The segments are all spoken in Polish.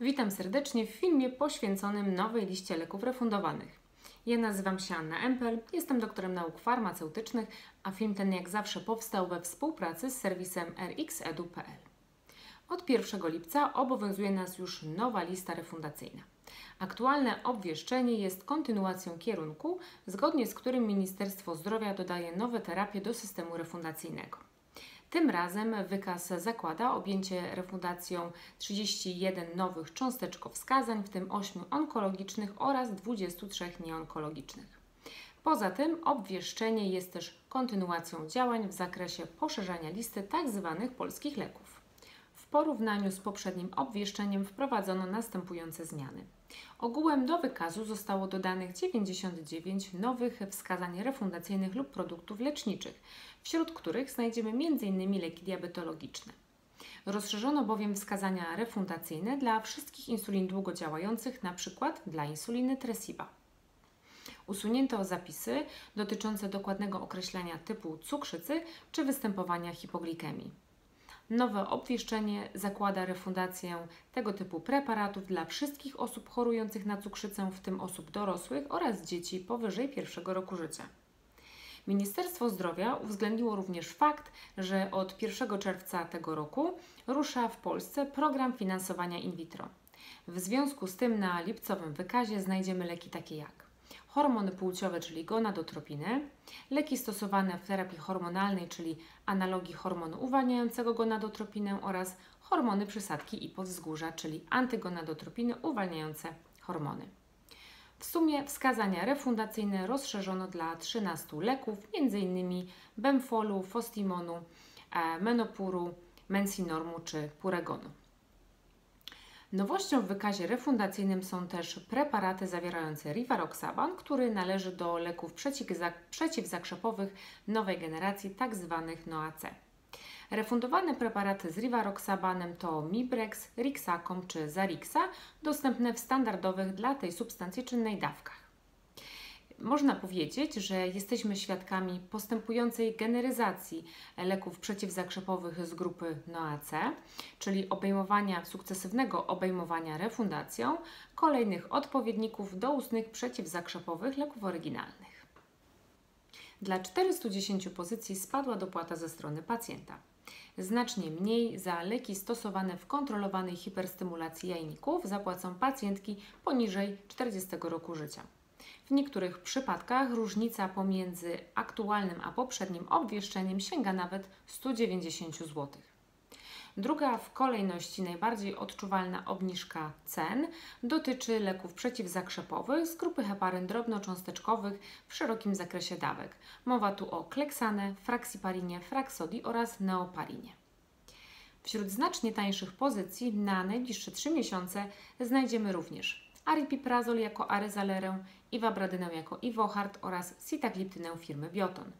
Witam serdecznie w filmie poświęconym nowej liście leków refundowanych. Ja nazywam się Anna Empel, jestem doktorem nauk farmaceutycznych, a film ten jak zawsze powstał we współpracy z serwisem rxedu.pl. Od 1 lipca obowiązuje nas już nowa lista refundacyjna. Aktualne obwieszczenie jest kontynuacją kierunku, zgodnie z którym Ministerstwo Zdrowia dodaje nowe terapie do systemu refundacyjnego. Tym razem wykaz zakłada objęcie refundacją 31 nowych cząsteczkowskazań, w tym 8 onkologicznych oraz 23 nieonkologicznych. Poza tym obwieszczenie jest też kontynuacją działań w zakresie poszerzania listy tzw. Tak polskich leków. Porównaniu z poprzednim obwieszczeniem wprowadzono następujące zmiany. Ogółem do wykazu zostało dodanych 99 nowych wskazań refundacyjnych lub produktów leczniczych, wśród których znajdziemy m.in. leki diabetologiczne. Rozszerzono bowiem wskazania refundacyjne dla wszystkich insulin długodziałających, np. dla insuliny Tresiba. Usunięto zapisy dotyczące dokładnego określenia typu cukrzycy czy występowania hipoglikemii. Nowe obwieszczenie zakłada refundację tego typu preparatów dla wszystkich osób chorujących na cukrzycę, w tym osób dorosłych oraz dzieci powyżej pierwszego roku życia. Ministerstwo Zdrowia uwzględniło również fakt, że od 1 czerwca tego roku rusza w Polsce program finansowania in vitro. W związku z tym na lipcowym wykazie znajdziemy leki takie jak hormony płciowe, czyli gonadotropiny, leki stosowane w terapii hormonalnej, czyli analogii hormonu uwalniającego gonadotropinę oraz hormony przysadki i podwzgórza, czyli antygonadotropiny uwalniające hormony. W sumie wskazania refundacyjne rozszerzono dla 13 leków, m.in. Bemfolu, Fostimonu, e, Menopuru, Mensinormu czy Puregonu. Nowością w wykazie refundacyjnym są też preparaty zawierające rivaroxaban, który należy do leków przeciwzakrzepowych nowej generacji, tzw. Tak NOAC. Refundowane preparaty z rivaroxabanem to Mibrex, Rixacom czy Zarixa, dostępne w standardowych dla tej substancji czynnej dawkach można powiedzieć, że jesteśmy świadkami postępującej generyzacji leków przeciwzakrzepowych z grupy NOAC, czyli obejmowania, sukcesywnego obejmowania refundacją kolejnych odpowiedników doustnych przeciwzakrzepowych leków oryginalnych. Dla 410 pozycji spadła dopłata ze strony pacjenta. Znacznie mniej za leki stosowane w kontrolowanej hiperstymulacji jajników zapłacą pacjentki poniżej 40 roku życia. W niektórych przypadkach różnica pomiędzy aktualnym a poprzednim obwieszczeniem sięga nawet 190 zł. Druga w kolejności najbardziej odczuwalna obniżka cen dotyczy leków przeciwzakrzepowych z grupy heparyn drobnocząsteczkowych w szerokim zakresie dawek. Mowa tu o kleksanę, fraksiparinie, fraksodi oraz neoparinie. Wśród znacznie tańszych pozycji na najbliższe 3 miesiące znajdziemy również aripiprazol jako aryzalerę, iwabradynę jako iwohard oraz sitagliptynę firmy Bioton.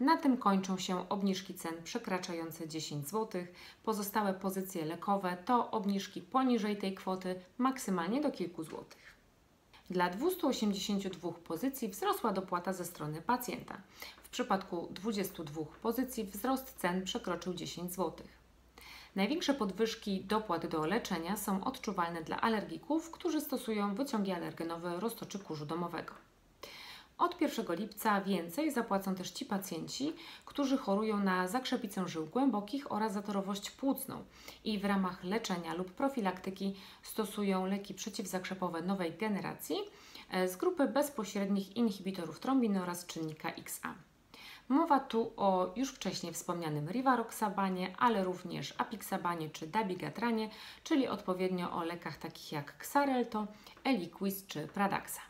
Na tym kończą się obniżki cen przekraczające 10 zł. Pozostałe pozycje lekowe to obniżki poniżej tej kwoty, maksymalnie do kilku złotych. Dla 282 pozycji wzrosła dopłata ze strony pacjenta. W przypadku 22 pozycji wzrost cen przekroczył 10 złotych. Największe podwyżki dopłat do leczenia są odczuwalne dla alergików, którzy stosują wyciągi alergenowe roztoczy kurzu domowego. Od 1 lipca więcej zapłacą też ci pacjenci, którzy chorują na zakrzepicę żył głębokich oraz zatorowość płucną i w ramach leczenia lub profilaktyki stosują leki przeciwzakrzepowe nowej generacji e, z grupy bezpośrednich inhibitorów trombiny oraz czynnika XA. Mowa tu o już wcześniej wspomnianym rivaroxabanie, ale również apixabanie czy dabigatranie, czyli odpowiednio o lekach takich jak Xarelto, Eliquis czy Pradaxa.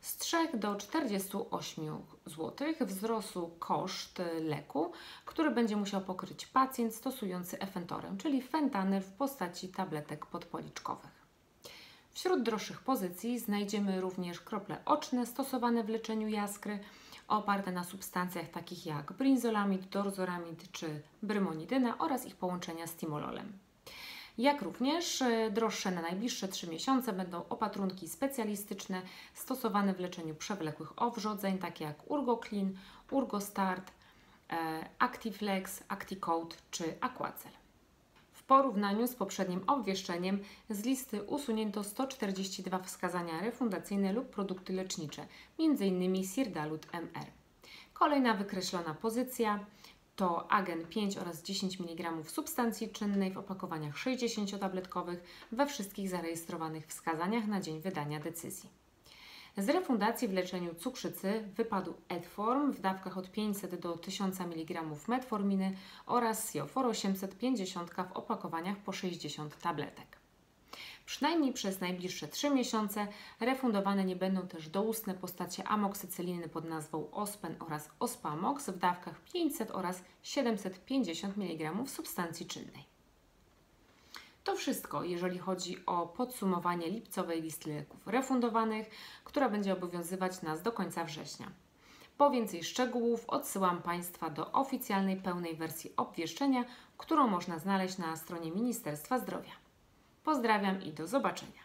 Z 3 do 48 zł wzrósł koszt leku, który będzie musiał pokryć pacjent stosujący efentorem, czyli fentanyl w postaci tabletek podpoliczkowych. Wśród droższych pozycji znajdziemy również krople oczne stosowane w leczeniu jaskry, oparte na substancjach takich jak brinzolamid, dorzoramid czy brymonidyna oraz ich połączenia z timololem. Jak również e, droższe na najbliższe 3 miesiące będą opatrunki specjalistyczne stosowane w leczeniu przewlekłych owrzodzeń, takie jak Urgoclean, Urgostart, e, Actiflex, Acticoat czy Aquacel porównaniu z poprzednim obwieszczeniem z listy usunięto 142 wskazania refundacyjne lub produkty lecznicze, m.in. Sirdalut MR. Kolejna wykreślona pozycja to agen 5 oraz 10 mg substancji czynnej w opakowaniach 60-tabletkowych we wszystkich zarejestrowanych wskazaniach na dzień wydania decyzji. Z refundacji w leczeniu cukrzycy wypadł Edform w dawkach od 500 do 1000 mg metforminy oraz Siofor 850 w opakowaniach po 60 tabletek. Przynajmniej przez najbliższe 3 miesiące refundowane nie będą też doustne postacie amoksycyliny pod nazwą Ospen oraz Ospamox w dawkach 500 oraz 750 mg substancji czynnej. To wszystko, jeżeli chodzi o podsumowanie lipcowej listy leków refundowanych, która będzie obowiązywać nas do końca września. Po więcej szczegółów odsyłam Państwa do oficjalnej pełnej wersji obwieszczenia, którą można znaleźć na stronie Ministerstwa Zdrowia. Pozdrawiam i do zobaczenia.